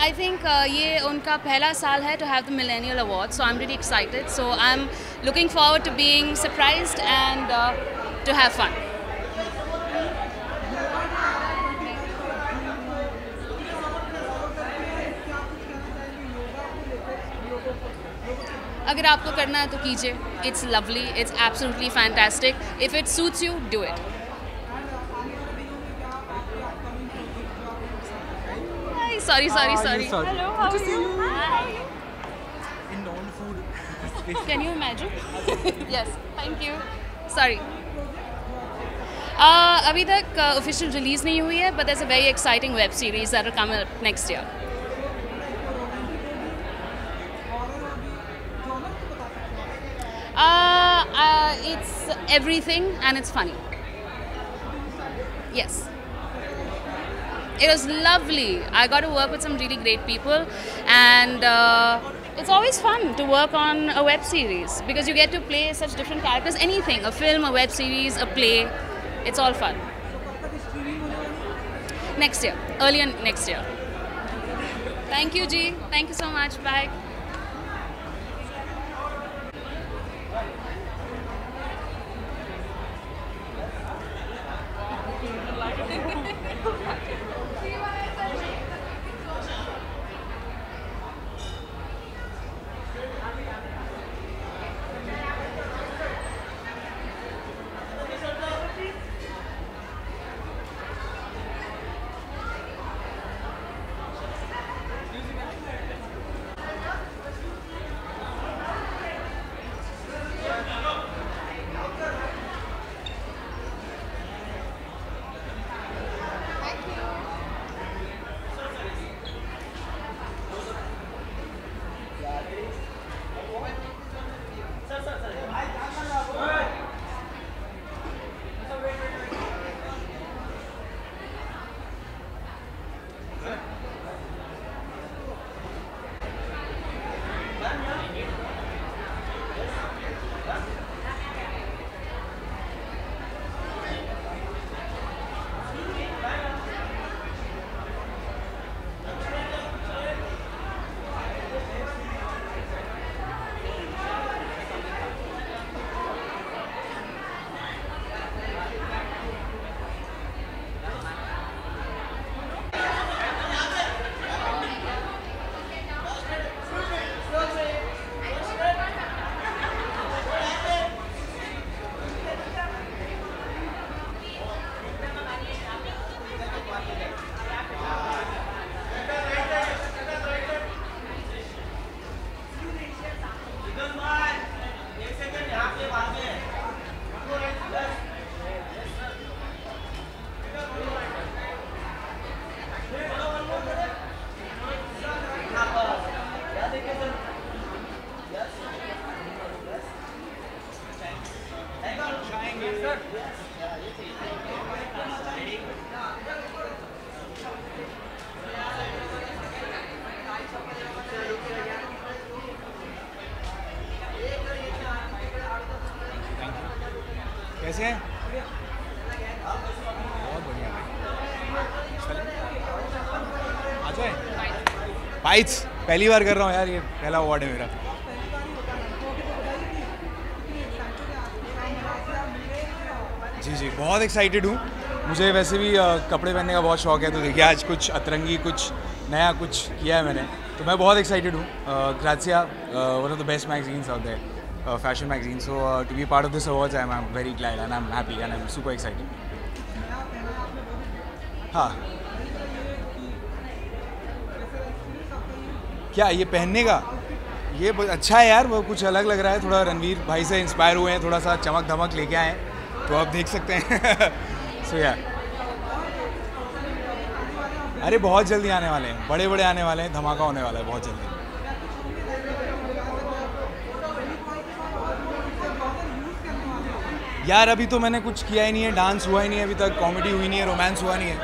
I think ये उनका पहला साल है to have the millennial award so I am really excited so I am looking forward to being surprised and to have fun अगर आपको करना है तो कीजिए। It's lovely it's absolutely fantastic if it suits you do it sorry, sorry, sorry. sorry. Hello, how are you? Hi. In non-food. Can you imagine? yes. Thank you. Sorry. Uh, अभी तक official uh, release नहीं हुई है but is a very exciting web series that come next year it's everything and it's funny yes It was lovely. I got to work with some really great people, and uh, it's always fun to work on a web series because you get to play such different characters. Anything, a film, a web series, a play, it's all fun. Next year, early on next year. Thank you, G. Thank you so much. Bye. すいません。कैसे हैं? बहुत बढ़िया भाई। आ जाए? पहली बार कर रहा हूँ यार, ये पहला अवार्ड है मेरा। जी जी बहुत एक्साइटेड हूँ। मुझे वैसे भी अ, कपड़े पहनने का बहुत शौक है तो देखिए आज कुछ अतरंगी कुछ नया कुछ किया है मैंने तो मैं बहुत एक्साइटेड हूँ। Grazia one of the best magazines out there fashion magazine so to be part of this awards I am very glad and I am happy and I am super excited हाँ। क्या ये पहनने का? ये अच्छा है यार वो कुछ अलग लग रहा है थोड़ा रणवीर भाई से इंस्पायर हुए हैं थोड़ा सा चमक धमक लेके आए हैं। तो आप देख सकते हैं। सो यार अरे बहुत जल्दी आने वाले हैं। बड़े बड़े आने वाले हैं। धमाका होने वाला है बहुत जल्दी। यार अभी तो मैंने कुछ किया ही नहीं है। डांस हुआ ही नहीं है अभी तक। कॉमेडी हुई नहीं है। रोमांस हुआ नहीं है।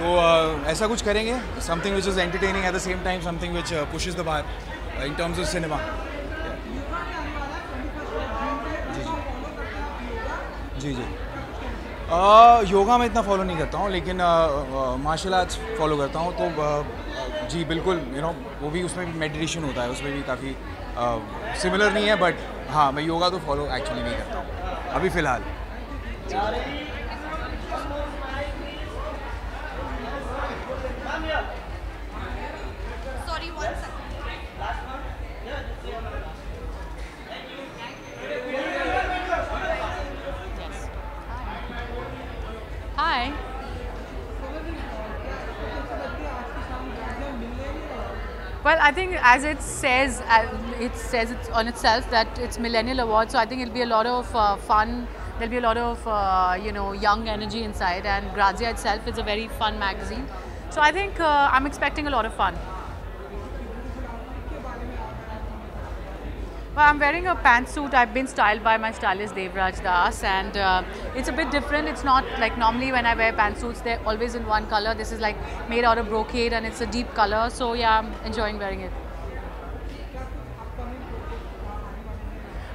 तो अ, ऐसा कुछ करेंगे? Something which is entertaining at the same time something which pushes the bar in terms of cinema जी जी। जी योगा मैं इतना फॉलो नहीं करता हूँ लेकिन मार्शल आर्ट्स फॉलो करता हूँ तो आ, जी बिल्कुल यू नो वो भी उसमें भी मेडिटेशन होता है उसमें भी काफ़ी सिमिलर नहीं है बट हाँ मैं योगा तो फॉलो एक्चुअली नहीं करता हूँ अभी फ़िलहाल। Well, I think as it says, it says it's on itself that it's Millennial Award. So I think it'll be a lot of uh, fun. There'll be a lot of uh, you know young energy inside, and Grazia itself is a very fun magazine. So I think uh, I'm expecting a lot of fun. Well, I'm wearing a pantsuit. I've been styled by my stylist Devraj Das, and uh, it's a bit different. It's not like normally when I wear pantsuits, they're always in one color. This is like made out of brocade, and it's a deep color. So yeah, I'm enjoying wearing it.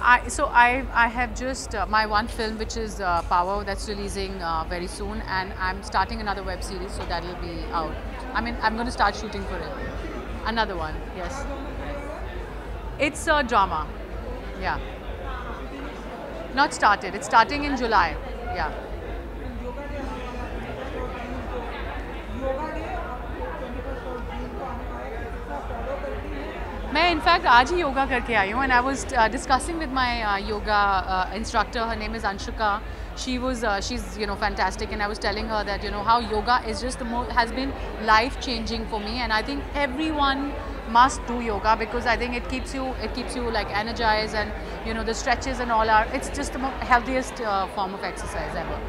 I, so I, I have just uh, my one film which is uh, Power that's releasing uh, very soon and I'm starting another web series so that'll be out. I mean I'm going to start shooting for it. Another one, yes. It's a drama. Yeah. Not started. It's starting in July. Yeah. मैं in fact आज ही yoga करके आई हूँ and I was discussing with my yoga instructor her name is Anshuka she was uh, she's you know fantastic and i was telling her that you know how yoga is just the most has been life changing for me and i think everyone must do yoga because i think it keeps you it keeps you like energized and you know the stretches and all are it's just the healthiest uh, form of exercise ever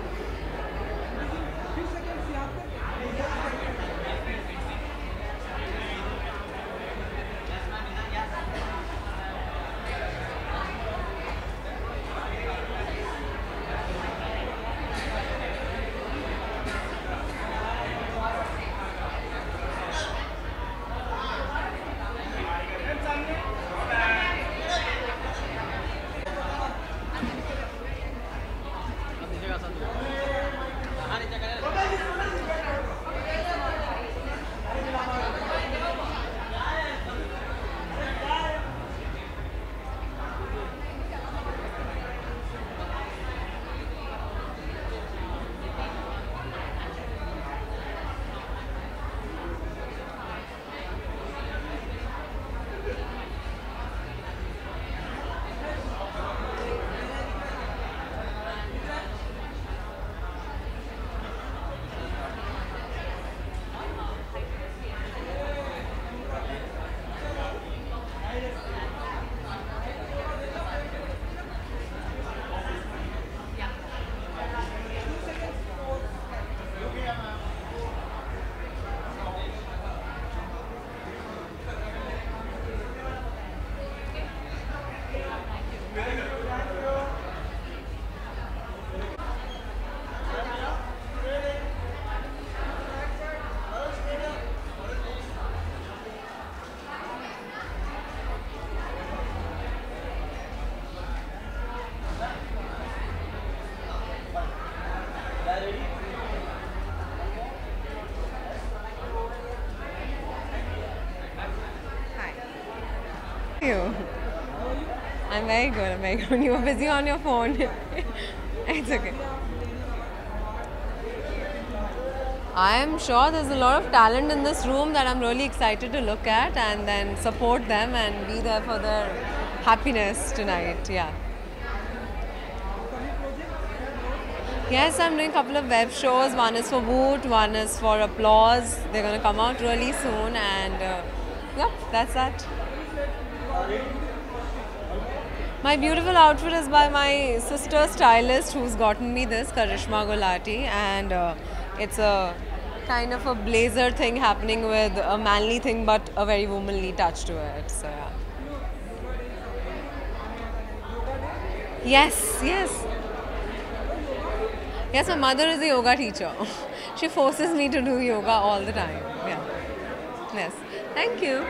you? I'm very good. I'm very good. You were busy on your phone. it's okay. I am sure there's a lot of talent in this room that I'm really excited to look at and then support them and be there for their happiness tonight. Yeah. Yes, I'm doing a couple of web shows. One is for Voot, one is for Applause. They're going to come out really soon, and uh, yep, that's that. My beautiful outfit is by my sister stylist who's gotten me this, Karishma Gulati, and uh, it's a kind of a blazer thing happening with a manly thing but a very womanly touch to it. So, yeah. Yes, yes. Yes, my mother is a yoga teacher. she forces me to do yoga all the time. Yeah. Yes. Thank you.